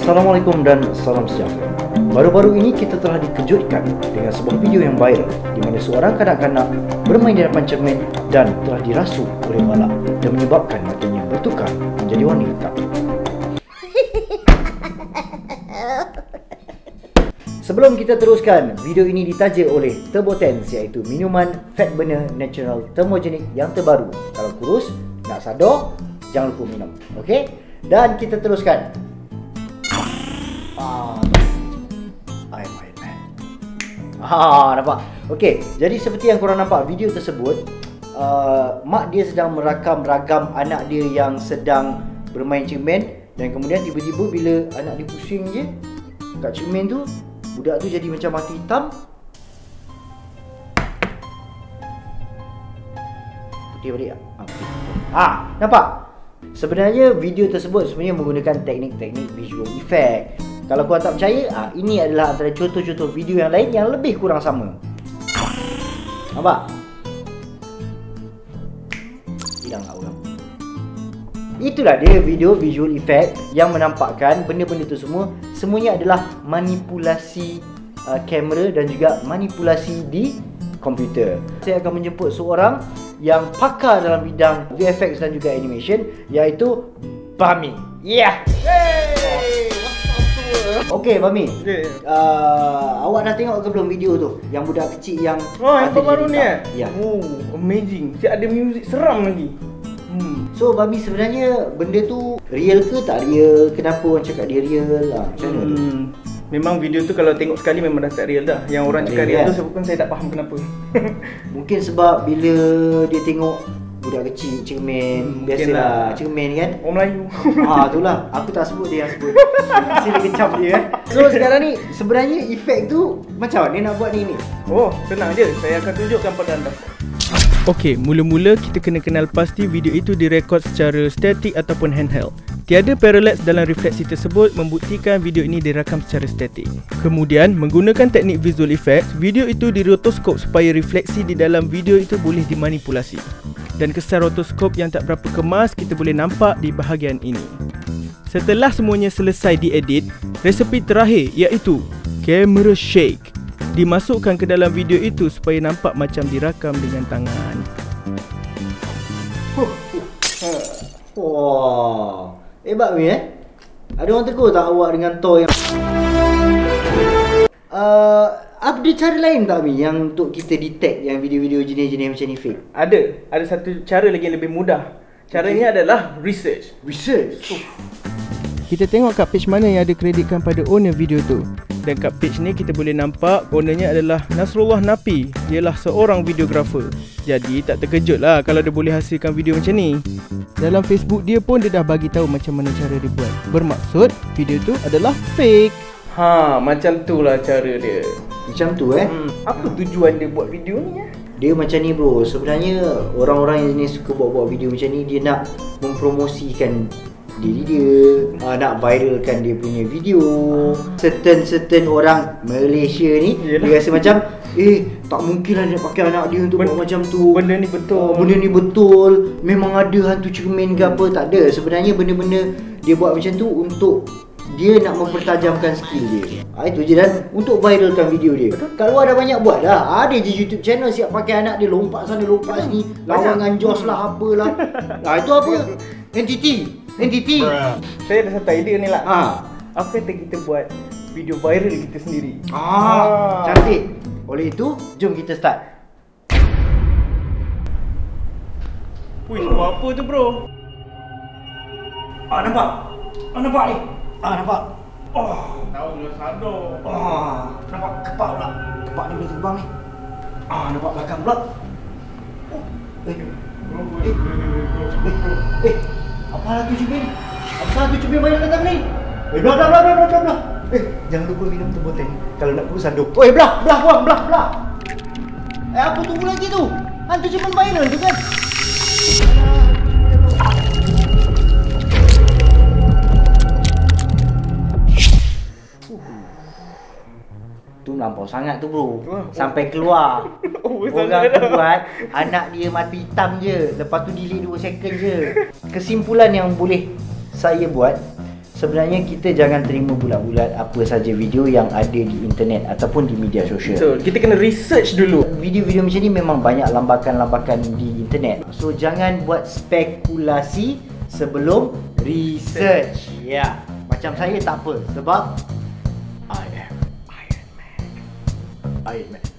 Assalamualaikum dan salam sejahtera. Baru-baru ini kita telah dikejutkan dengan sebuah video yang viral di mana seorang kanak-kanak bermain di hadapan cermin dan telah dirasuk oleh balak dan menyebabkan matanya bertukar menjadi warna hitam. Sebelum kita teruskan, video ini ditaja oleh Turbotens iaitu minuman fat burner natural thermogenic yang terbaru. Kalau kurus, nak sadar, jangan lupa minum. Okey? Dan kita teruskan. Ah, I'm Iron Man. Ah, nampak? Okey, jadi seperti yang korang nampak video tersebut, uh, mak dia sedang merakam ragam anak dia yang sedang bermain cermin dan kemudian tiba-tiba bila anak dia pusing je kat cermin tu, budak tu jadi macam mati hitam. Putih balik tak? Ah, putih. Ah, nampak? Sebenarnya video tersebut sebenarnya menggunakan teknik-teknik visual effect. Kalau korang tak percaya, ah, ini adalah antara contoh-contoh video yang lain yang lebih kurang sama. Nampak? Hilang tak orang? Itulah dia video visual effect yang menampakkan benda-benda itu semua semuanya adalah manipulasi uh, kamera dan juga manipulasi di komputer. Saya akan menjemput seorang yang pakar dalam bidang VFX dan juga animation iaitu Bami. Yeah. Hey! Okey Bami. Okay. Uh, awak dah tengok ke belum video tu yang budak kecil yang Oh, yang baru ni eh? Ya. Oh, amazing. Siap ada muzik seram lagi. Hmm. So Bami sebenarnya benda tu real ke tak real? Kenapa orang cakap dia real lah? Macam mana tu? hmm. Memang video tu kalau tengok sekali memang dah tak real dah. Yang orang cakap real, real kan? tu sebab pun saya tak faham kenapa. Mungkin sebab bila dia tengok budak kecil cermin Hmm, Biasalah lah. cermin kan Orang Melayu. Ah itulah Aku tak sebut dia yang sebut Sila kecam dia eh So sekarang ni Sebenarnya efek tu Macam mana nak buat ni ni oh, senang je. Saya akan tunjukkan pada anda. Okey, mula-mula kita kena kenal pasti video itu direkod secara statik ataupun handheld. Tiada parallax dalam refleksi tersebut membuktikan video ini direkam secara statik. Kemudian, menggunakan teknik visual effects, video itu dirotoskop supaya refleksi di dalam video itu boleh dimanipulasi. Dan kesan rotoskop yang tak berapa kemas kita boleh nampak di bahagian ini. Setelah semuanya selesai diedit, resepi terakhir iaitu camera shake dimasukkan ke dalam video itu supaya nampak macam dirakam dengan tangan. Wah Hebat ni eh Ada orang tegur tak awak dengan toy yang Ada cara lain tak Mi Yang untuk kita detect Yang video-video jenis-jenis macam ni fake Ada, ada satu cara lagi yang lebih mudah. Caranya adalah research. Research Kita tengok kat page mana yang ada kreditkan pada owner video tu. Dan kat page ni kita boleh nampak ownernya adalah Nasrullah Napi. Dialah seorang videographer. Jadi tak terkejut lah kalau dia boleh hasilkan video macam ni. Dalam Facebook dia pun dia dah bagi tahu macam mana cara dia buat. Bermaksud video tu adalah fake. Ha, macam tu lah cara dia. Macam tu eh. Hmm, apa tujuan dia buat video ni eh? Dia macam ni bro. Sebenarnya Orang-orang yang jenis suka buat-buat video macam ni Dia nak mempromosikan diri dia. Uh, Nak viralkan dia punya video. Certain-certain orang Malaysia ni Yelah. Dia rasa macam Eh tak mungkin lah dia pakai anak dia untuk Ben- buat macam tu. Benda ni betul. Oh, benda ni betul. Memang ada hantu cermin ke apa Tak ada. Sebenarnya benda-benda Dia buat macam tu untuk dia nak mempertajamkan skill dia ha, Itu je dan Untuk viralkan video dia Betul. Kat luar dah banyak buat dah Ada je YouTube channel siap pakai anak dia Lompat sana lompat sini Lawan dengan Jos lah apalah ha, Itu apa? Entity Entity Saya ada satu idea ni lah. ha. Apa kata kita buat video viral kita sendiri? Ah, cantik Oleh itu Jom kita start Wih, buat apa tu bro? Ah nampak? Ah nampak ni? Ah nampak? Oh, Tahu dah sadar. ah, nampak kepak pula. Kepak ni boleh terbang ni. Ah nampak belakang pula. Oh, eh, eh, eh, eh, apa lah tu cubit ni? Apa salah tu cubit banyak datang ni? Eh, belah, belah, belah, belah, belah, belah. Eh, jangan lupa minum tempoten. Kalau nak kurus handuk. Oh, eh, belah, belah, buang, belah, belah. Eh, apa tunggu lagi tu? Hantu cuma viral tu kan? Tu melampau sangat tu bro Wah. Sampai keluar Oh, Orang tu buat Anak dia mati hitam je Lepas tu delete 2 second je Kesimpulan yang boleh Saya buat sebenarnya kita jangan terima bulat-bulat apa saja video yang ada di internet ataupun di media sosial. Betul. Kita kena research dulu. Video-video macam ni memang banyak lambakan-lambakan di internet. So jangan buat spekulasi sebelum research. Ya. Yeah. Macam saya tak apa sebab I am Iron Man. Iron Man.